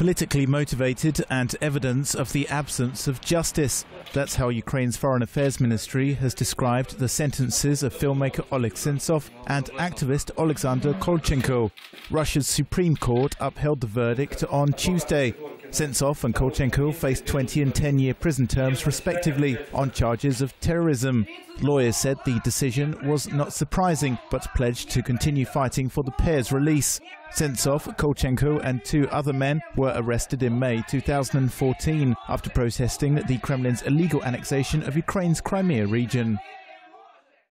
politically motivated and evidence of the absence of justice. That's how Ukraine's Foreign Affairs Ministry has described the sentences of filmmaker Oleg Sentsov and activist Alexander Kolchenko. Russia's Supreme Court upheld the verdict on Tuesday. Sentsov and Kolchenko faced 20 and 10 year prison terms, respectively, on charges of terrorism. Lawyers said the decision was not surprising, but pledged to continue fighting for the pair's release. Sentsov, Kolchenko, and two other men were arrested in May 2014 after protesting the Kremlin's illegal annexation of Ukraine's Crimea region.